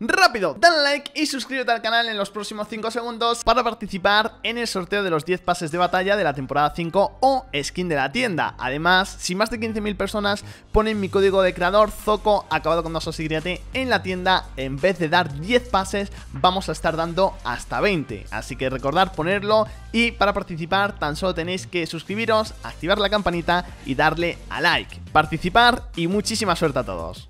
Rápido, dale like y suscríbete al canal en los próximos 5 segundos para participar en el sorteo de los 10 pases de batalla de la temporada 5 o skin de la tienda. Además, si más de 15.000 personas ponen mi código de creador ZOCO acabado con 2 en la tienda, en vez de dar 10 pases, vamos a estar dando hasta 20. Así que recordad ponerlo y para participar tan solo tenéis que suscribiros, activar la campanita y darle a like. Participar y muchísima suerte a todos.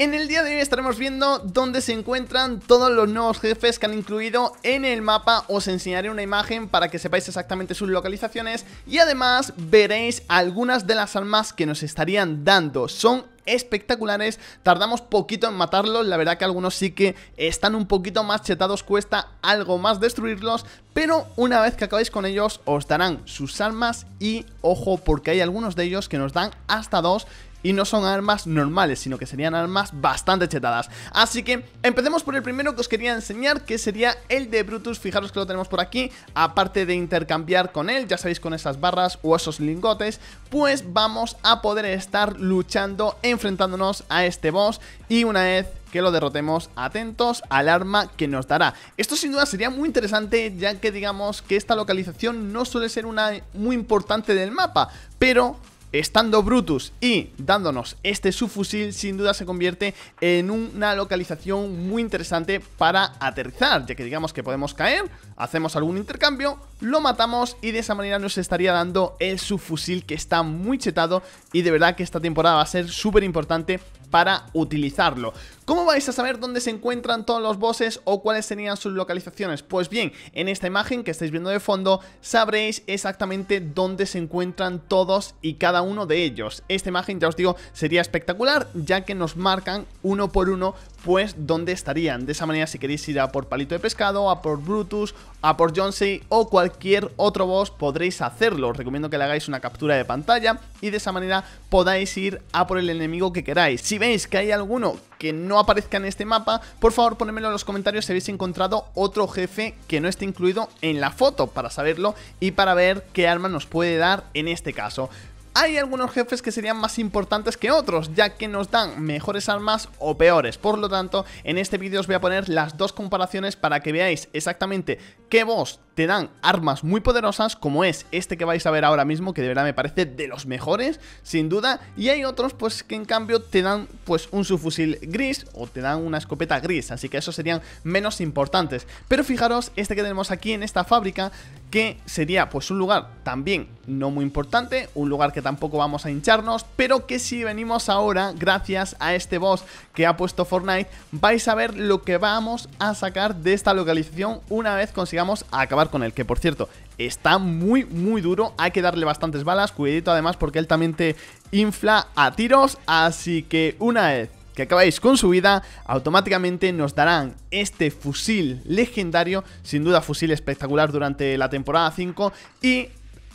En el día de hoy estaremos viendo dónde se encuentran todos los nuevos jefes que han incluido en el mapa. Os enseñaré una imagen para que sepáis exactamente sus localizaciones. Y además veréis algunas de las almas que nos estarían dando. Son espectaculares, tardamos poquito en matarlos, la verdad que algunos sí que están un poquito más chetados, cuesta algo más destruirlos, pero una vez que acabáis con ellos os darán sus almas y ojo porque hay algunos de ellos que nos dan hasta dos y no son armas normales, sino que serían armas bastante chetadas. Así que empecemos por el primero que os quería enseñar, que sería el de Brutus. Fijaros que lo tenemos por aquí, aparte de intercambiar con él, ya sabéis, con esas barras o esos lingotes, pues vamos a poder estar luchando, enfrentándonos a este boss y una vez que lo derrotemos, atentos al arma que nos dará. Esto sin duda sería muy interesante ya que digamos que esta localización no suele ser una muy importante del mapa, pero Estando Brutus y dándonos este subfusil, sin duda se convierte en una localización muy interesante para aterrizar, ya que digamos que podemos caer, hacemos algún intercambio, lo matamos y de esa manera nos estaría dando el subfusil que está muy chetado y de verdad que esta temporada va a ser súper importante para utilizarlo. ¿Cómo vais a saber dónde se encuentran todos los bosses o cuáles serían sus localizaciones? Pues bien, en esta imagen que estáis viendo de fondo sabréis exactamente dónde se encuentran todos y cada uno de ellos. Esta imagen, ya os digo, sería espectacular ya que nos marcan uno por uno pues dónde estarían. De esa manera si queréis ir a por Palito de Pescado, a por Brutus, a por Johnsey o cualquier otro boss podréis hacerlo. Os recomiendo que le hagáis una captura de pantalla y de esa manera podáis ir a por el enemigo que queráis. Si veis que hay alguno que no aparezca en este mapa, por favor ponedmelo en los comentarios si habéis encontrado otro jefe que no esté incluido en la foto para saberlo y para ver qué arma nos puede dar en este caso. Hay algunos jefes que serían más importantes que otros, ya que nos dan mejores armas o peores. Por lo tanto, en este vídeo os voy a poner las dos comparaciones para que veáis exactamente qué boss te dan armas muy poderosas, como es este que vais a ver ahora mismo, que de verdad me parece de los mejores, sin duda. Y hay otros, pues, que en cambio te dan, pues, un subfusil gris o te dan una escopeta gris, así que esos serían menos importantes. Pero fijaros, este que tenemos aquí en esta fábrica que sería pues un lugar también no muy importante, un lugar que tampoco vamos a hincharnos, pero que si venimos ahora, gracias a este boss que ha puesto Fortnite, vais a ver lo que vamos a sacar de esta localización una vez consigamos acabar con él, que por cierto, está muy muy duro, hay que darle bastantes balas, cuidadito además porque él también te infla a tiros, así que una vez que acabáis con su vida, automáticamente nos darán este fusil legendario, sin duda fusil espectacular durante la temporada 5 y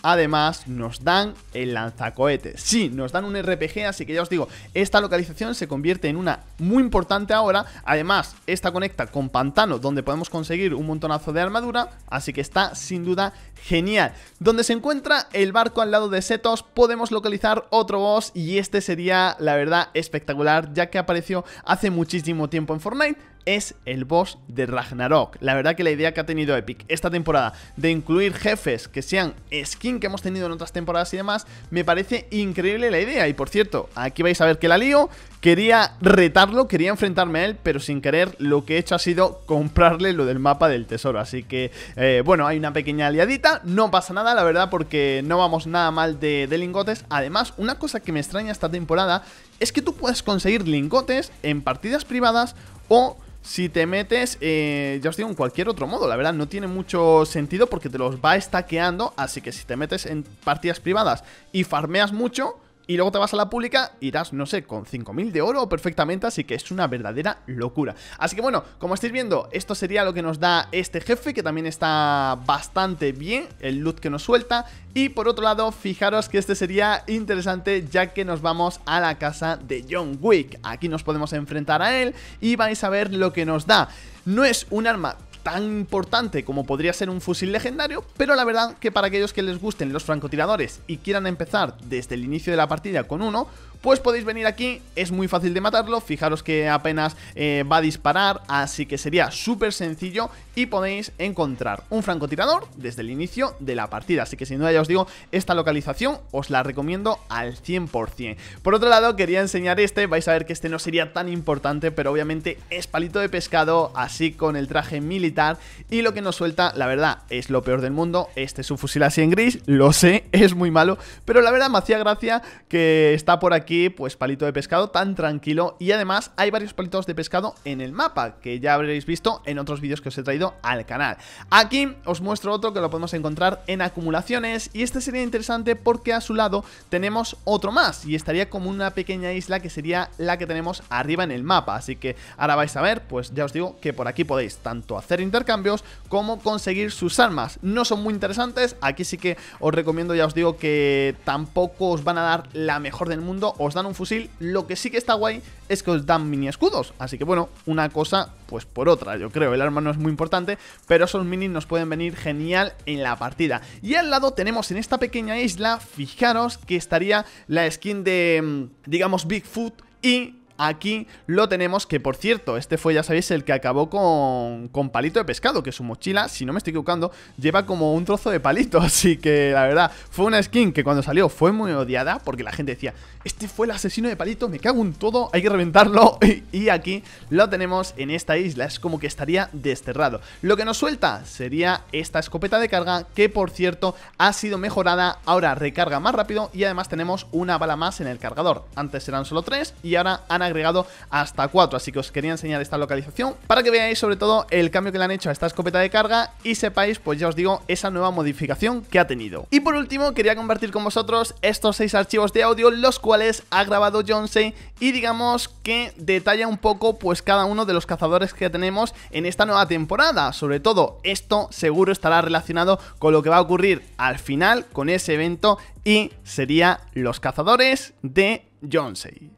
Además, nos dan el lanzacohetes. Sí, nos dan un RPG, así que ya os digo, esta localización se convierte en una muy importante ahora. Además, esta conecta con Pantano, donde podemos conseguir un montonazo de armadura, así que está sin duda genial. Donde se encuentra el barco al lado de Setos, podemos localizar otro boss y este sería, la verdad, espectacular, ya que apareció hace muchísimo tiempo en Fortnite es el boss de Ragnarok. La verdad que la idea que ha tenido Epic esta temporada de incluir jefes que sean skin que hemos tenido en otras temporadas y demás, me parece increíble la idea. Y por cierto, aquí vais a ver que la lío. Quería retarlo, quería enfrentarme a él, pero sin querer lo que he hecho ha sido comprarle lo del mapa del tesoro. Así que, eh, bueno, hay una pequeña aliadita, no pasa nada, la verdad, porque no vamos nada mal de, de lingotes. Además, una cosa que me extraña esta temporada es que tú puedes conseguir lingotes en partidas privadas o si te metes, eh, ya os digo, en cualquier otro modo, la verdad no tiene mucho sentido porque te los va estaqueando, así que si te metes en partidas privadas y farmeas mucho, y luego te vas a la pública, irás, no sé, con 5.000 de oro perfectamente, así que es una verdadera locura. Así que bueno, como estáis viendo, esto sería lo que nos da este jefe, que también está bastante bien, el loot que nos suelta. Y por otro lado, fijaros que este sería interesante ya que nos vamos a la casa de John Wick. Aquí nos podemos enfrentar a él y vais a ver lo que nos da. No es un arma tan importante como podría ser un fusil legendario, pero la verdad que para aquellos que les gusten los francotiradores y quieran empezar desde el inicio de la partida con uno, pues podéis venir aquí, es muy fácil de matarlo, fijaros que apenas eh, va a disparar, así que sería súper sencillo y podéis encontrar un francotirador desde el inicio de la partida, así que sin duda ya os digo, esta localización os la recomiendo al 100%. Por otro lado, quería enseñar este, vais a ver que este no sería tan importante, pero obviamente es palito de pescado, así con el traje militar, y lo que nos suelta, la verdad, es lo peor del mundo, este es un fusil así en gris, lo sé, es muy malo, pero la verdad me hacía gracia que está por aquí, pues palito de pescado tan tranquilo, y además hay varios palitos de pescado en el mapa, que ya habréis visto en otros vídeos que os he traído al canal. Aquí os muestro otro que lo podemos encontrar en acumulaciones, y este sería interesante porque a su lado tenemos otro más, y estaría como una pequeña isla que sería la que tenemos arriba en el mapa, así que ahora vais a ver, pues ya os digo que por aquí podéis tanto hacer intercambios como conseguir sus armas. No son muy interesantes, aquí sí que os recomiendo, ya os digo que tampoco os van a dar la mejor del mundo, os dan un fusil, lo que sí que está guay es que os dan mini escudos, así que bueno, una cosa pues por otra, yo creo, el arma no es muy importante, pero esos minis nos pueden venir genial en la partida. Y al lado tenemos en esta pequeña isla, fijaros que estaría la skin de, mm, digamos, Bigfoot y Aquí lo tenemos, que por cierto, este fue, ya sabéis, el que acabó con, con palito de pescado, que su mochila, si no me estoy equivocando, lleva como un trozo de palito, así que la verdad, fue una skin que cuando salió fue muy odiada, porque la gente decía, este fue el asesino de palito, me cago en todo, hay que reventarlo, y, aquí lo tenemos en esta isla, es como que estaría desterrado. Lo que nos suelta sería esta escopeta de carga, que por cierto, ha sido mejorada, ahora recarga más rápido, y además tenemos una bala más en el cargador. Antes eran solo tres, y ahora han agregado hasta 4, así que os quería enseñar esta localización para que veáis sobre todo el cambio que le han hecho a esta escopeta de carga y sepáis, pues ya os digo, esa nueva modificación que ha tenido. Y por último, quería compartir con vosotros estos 6 archivos de audio, los cuales ha grabado Jonsei y digamos que detalla un poco pues cada uno de los cazadores que tenemos en esta nueva temporada. Sobre todo, esto seguro estará relacionado con lo que va a ocurrir al final con ese evento y sería los cazadores de Jonsei.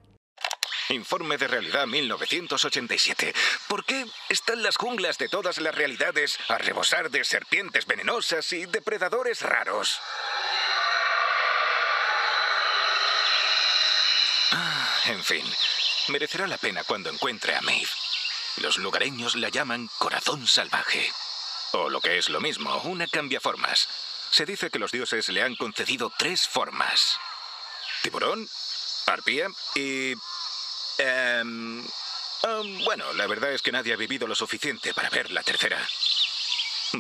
Informe de Realidad 1987. ¿Por qué están las junglas de todas las realidades a rebosar de serpientes venenosas y depredadores raros? Ah, en fin, merecerá la pena cuando encuentre a Maeve. Los lugareños la llaman corazón salvaje. O lo que es lo mismo, una cambiaformas. Se dice que los dioses le han concedido tres formas. Tiburón, arpía y Em, em, bueno, la verdad es que nadie ha vivido lo suficiente para ver la tercera.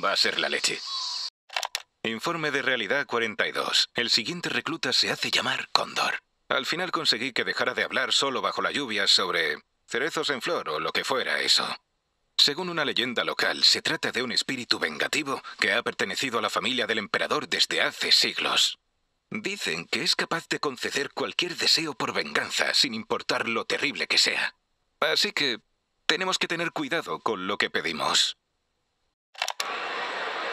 Va a ser la leche. Informe de realidad 42. El siguiente recluta se hace llamar Cóndor. Al final conseguí que dejara de hablar solo bajo la lluvia sobre cerezos en flor o lo que fuera eso. Según una leyenda local, se trata de un espíritu vengativo que ha pertenecido a la familia del emperador desde hace siglos. Dicen que es capaz de conceder cualquier deseo por venganza, sin importar lo terrible que sea. Así que tenemos que tener cuidado con lo que pedimos.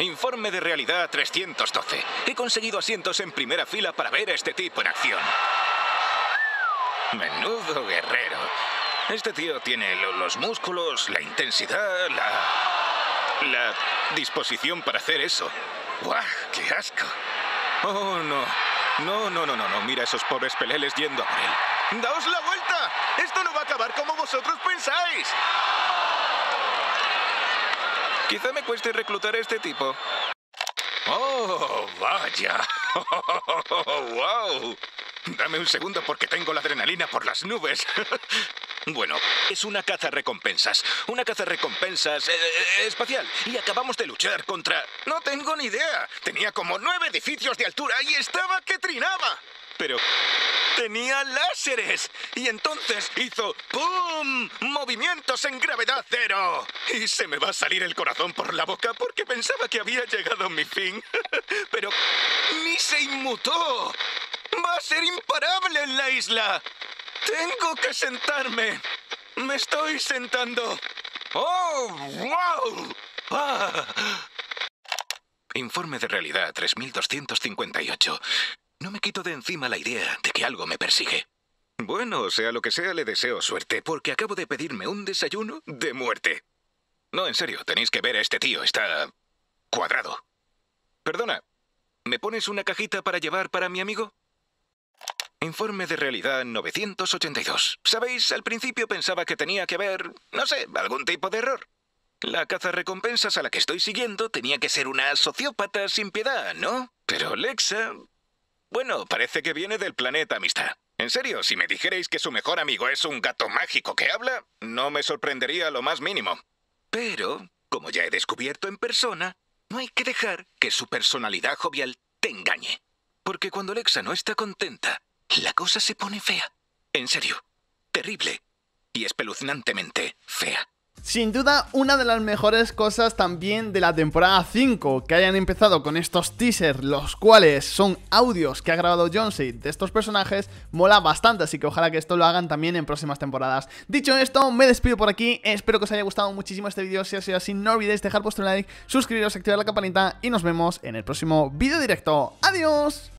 Informe de realidad 312. He conseguido asientos en primera fila para ver a este tipo en acción. Menudo guerrero. Este tío tiene los músculos, la intensidad, la... la disposición para hacer eso. ¡Buah! ¡Qué asco! Oh, no. No, no, no, no, no. Mira esos pobres peleles yendo a por él. ¡Daos la vuelta! Esto no va a acabar como vosotros pensáis. Quizá me cueste reclutar a este tipo. ¡Oh, vaya! ¡Wow! Dame un segundo porque tengo la adrenalina por las nubes. Bueno, es una caza recompensas. Una caza recompensas eh, eh, espacial. Y acabamos de luchar contra... No tengo ni idea. Tenía como nueve edificios de altura y estaba que trinaba. Pero tenía láseres. Y entonces hizo ¡Pum! Movimientos en gravedad cero. Y se me va a salir el corazón por la boca porque pensaba que había llegado mi fin. Pero ni se inmutó. Va a ser imparable en la isla. Tengo que sentarme. Me estoy sentando. ¡Oh, wow! Ah. Informe de realidad 3258. No me quito de encima la idea de que algo me persigue. Bueno, sea lo que sea, le deseo suerte, porque acabo de pedirme un desayuno de muerte. No, en serio, tenéis que ver a este tío, está cuadrado. Perdona, ¿me pones una cajita para llevar para mi amigo? Informe de realidad 982. Sabéis, al principio pensaba que tenía que haber, no sé, algún tipo de error. La caza recompensas a la que estoy siguiendo tenía que ser una sociópata sin piedad, ¿no? Pero Lexa... Bueno, parece que viene del planeta Amistad. En serio, si me dijerais que su mejor amigo es un gato mágico que habla, no me sorprendería lo más mínimo. Pero, como ya he descubierto en persona, no hay que dejar que su personalidad jovial te engañe. Porque cuando Lexa no está contenta, la cosa se pone fea. En serio, terrible y espeluznantemente fea. Sin duda, una de las mejores cosas también de la temporada 5, que hayan empezado con estos teasers, los cuales son audios que ha grabado Jonesy de estos personajes, mola bastante, así que ojalá que esto lo hagan también en próximas temporadas. Dicho esto, me despido por aquí, espero que os haya gustado muchísimo este vídeo, si ha sido así, no olvidéis dejar vuestro like, suscribiros, activar la campanita y nos vemos en el próximo vídeo directo. ¡Adiós!